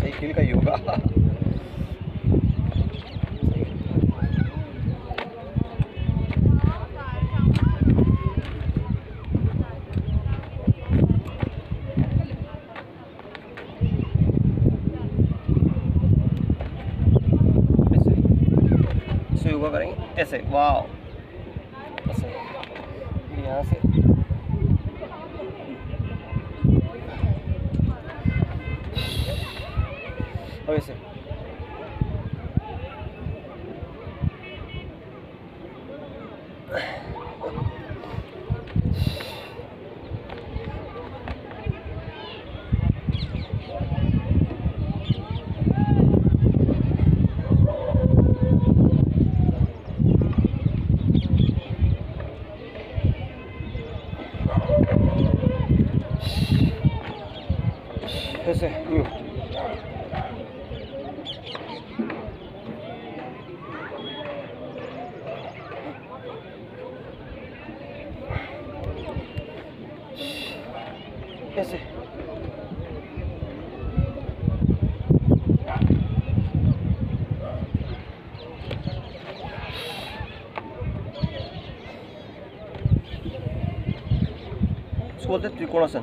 Cycle का योगा। करेंगे? ऐसे वाह para hacer. A. बोलते त्रिकोणासन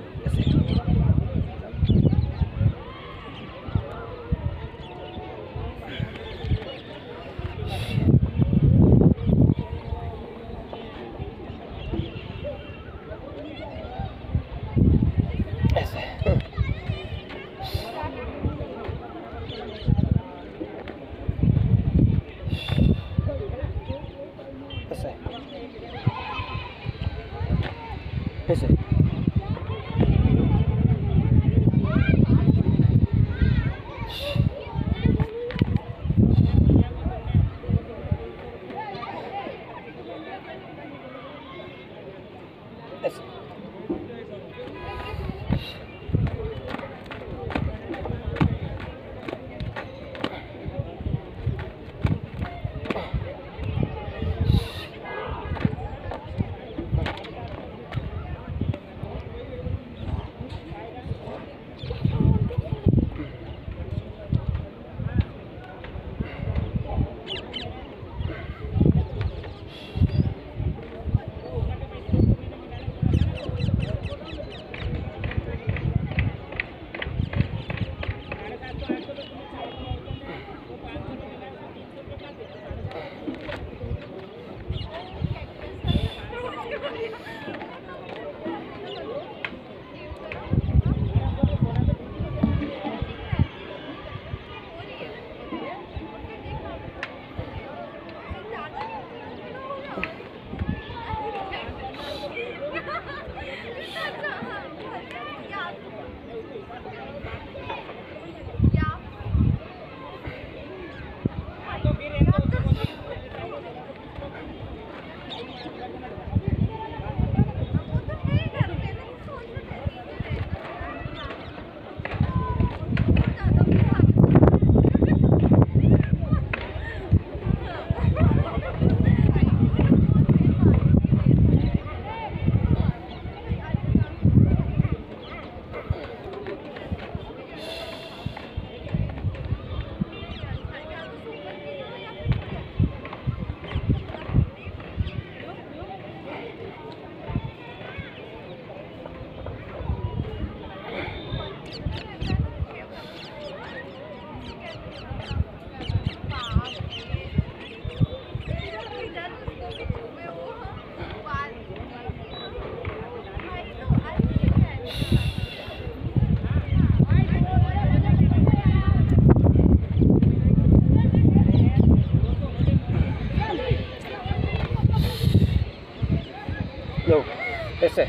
ऐसे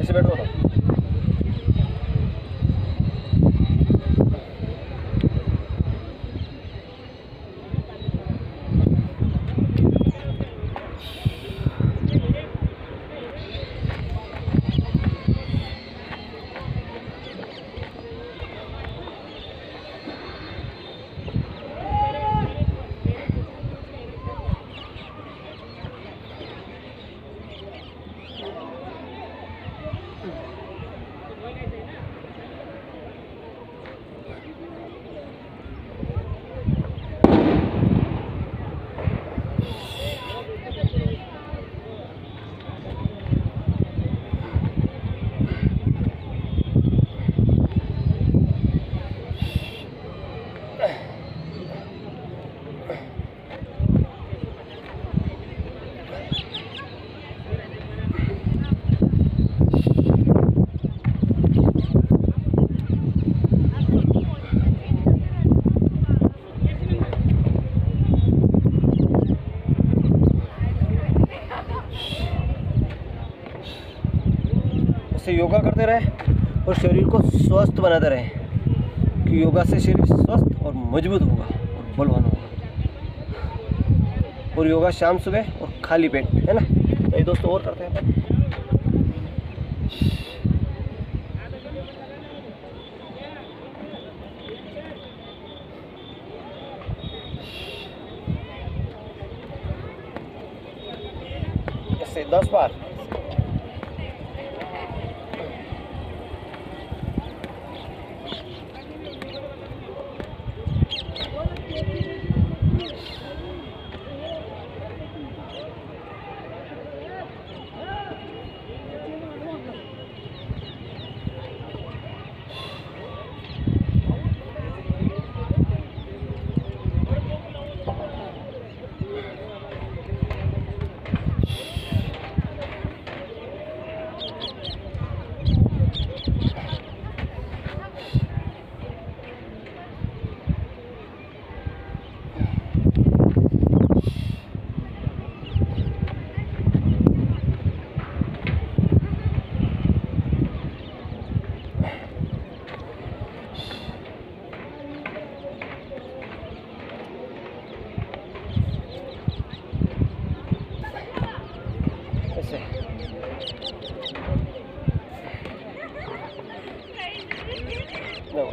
ऐसे बैठो। योगा करते रहें और शरीर को स्वस्थ बनाते रहें कि योगा से शरीर स्वस्थ और मज़बूत होगा और बलवान होगा। और योगा शाम सुबह और खाली पेट, है ना? तो ये दोस्तों, और करते हैं। दस बार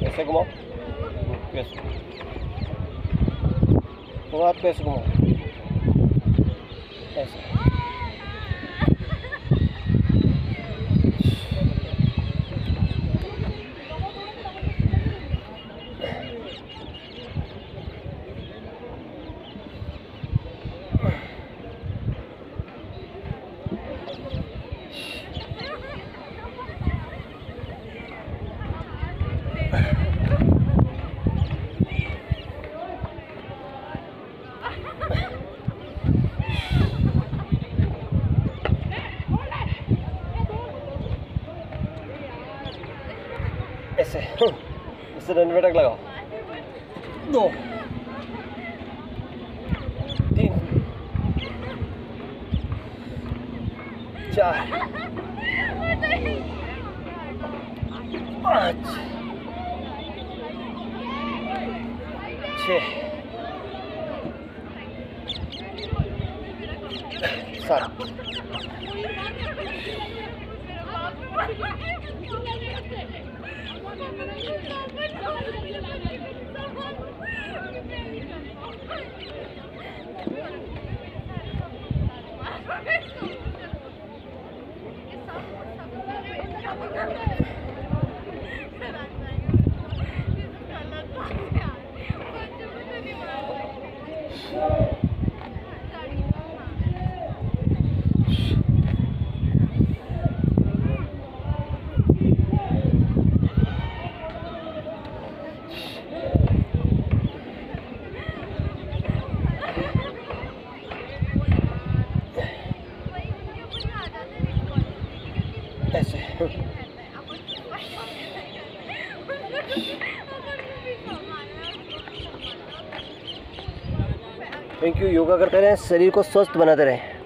ऐसे No, ऐसे घुमाओ ऐसे तो ऐसे इससे डंड बैठक लगाओ। दो। तीन। चार। पाँच। छः। सात ऐसे थैंक यू योगा करते रहें शरीर को स्वस्थ बनाते रहें।